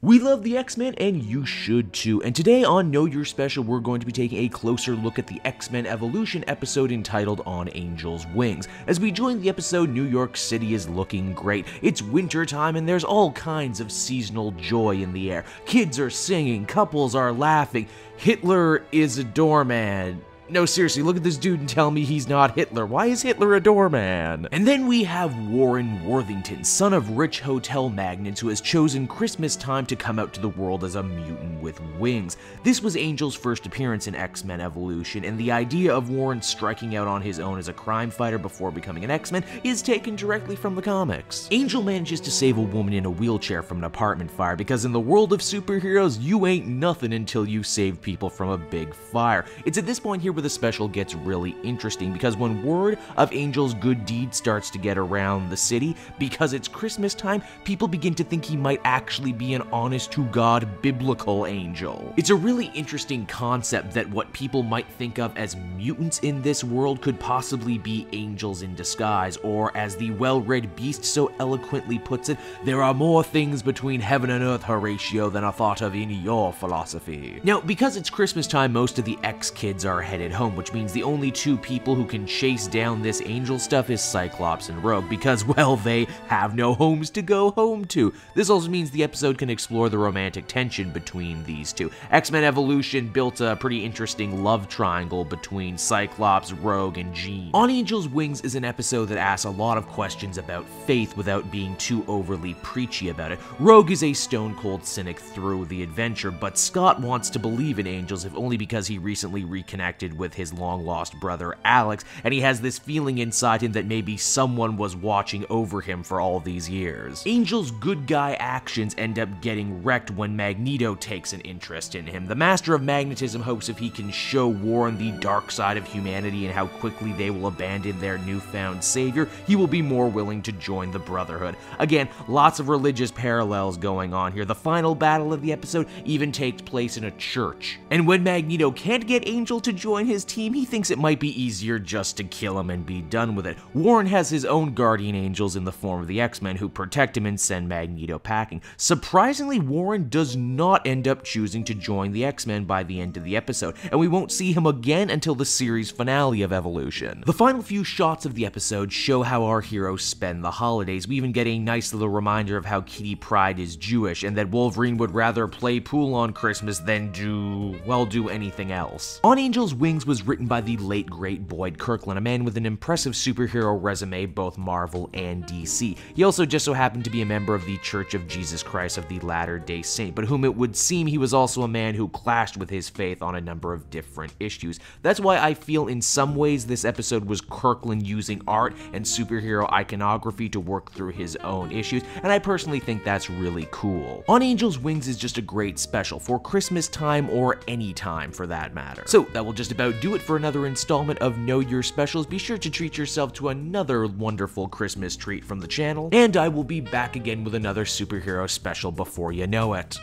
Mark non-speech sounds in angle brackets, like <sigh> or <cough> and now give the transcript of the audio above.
We love the X-Men and you should too. And today on Know Your Special, we're going to be taking a closer look at the X-Men Evolution episode entitled On Angel's Wings. As we join the episode, New York City is looking great. It's winter time and there's all kinds of seasonal joy in the air. Kids are singing, couples are laughing. Hitler is a doorman. No, seriously, look at this dude and tell me he's not Hitler. Why is Hitler a doorman? And then we have Warren Worthington, son of rich hotel magnates who has chosen Christmas time to come out to the world as a mutant with wings. This was Angel's first appearance in X-Men Evolution, and the idea of Warren striking out on his own as a crime fighter before becoming an X-Men is taken directly from the comics. Angel manages to save a woman in a wheelchair from an apartment fire because in the world of superheroes, you ain't nothing until you save people from a big fire. It's at this point here where the special gets really interesting because when word of Angel's good deed starts to get around the city, because it's Christmas time, people begin to think he might actually be an honest to God biblical angel. It's a really interesting concept that what people might think of as mutants in this world could possibly be angels in disguise, or as the well read Beast so eloquently puts it, there are more things between heaven and earth, Horatio, than are thought of in your philosophy. Now, because it's Christmas time, most of the X kids are headed headed home, which means the only two people who can chase down this angel stuff is Cyclops and Rogue, because, <laughs> well, they have no homes to go home to. This also means the episode can explore the romantic tension between these two. X-Men Evolution built a pretty interesting love triangle between Cyclops, Rogue, and Jean. On Angel's Wings is an episode that asks a lot of questions about faith without being too overly preachy about it. Rogue is a stone-cold cynic through the adventure, but Scott wants to believe in angels if only because he recently reconnected with his long lost brother Alex, and he has this feeling inside him that maybe someone was watching over him for all these years. Angel's good guy actions end up getting wrecked when Magneto takes an interest in him. The Master of Magnetism hopes if he can show Warren the dark side of humanity and how quickly they will abandon their newfound savior, he will be more willing to join the Brotherhood. Again, lots of religious parallels going on here. The final battle of the episode even takes place in a church. And when Magneto can't get Angel to join his team, he thinks it might be easier just to kill him and be done with it. Warren has his own guardian angels in the form of the X-Men who protect him and send Magneto packing. Surprisingly, Warren does not end up choosing to join the X-Men by the end of the episode, and we won't see him again until the series finale of Evolution. The final few shots of the episode show how our heroes spend the holidays. We even get a nice little reminder of how Kitty Pryde is Jewish and that Wolverine would rather play pool on Christmas than do, well, do anything else. On Angel's Wings Was written by the late great Boyd Kirkland, a man with an impressive superhero resume both Marvel and DC. He also just so happened to be a member of the Church of Jesus Christ of the Latter-day Saint, but whom it would seem he was also a man who clashed with his faith on a number of different issues. That's why I feel in some ways this episode was Kirkland using art and superhero iconography to work through his own issues, and I personally think that's really cool. On Angel's Wings is just a great special for Christmas time or any time for that matter. So that will just about do it for another installment of Know Your Specials. Be sure to treat yourself to another wonderful Christmas treat from the channel, and I will be back again with another superhero special before you know it.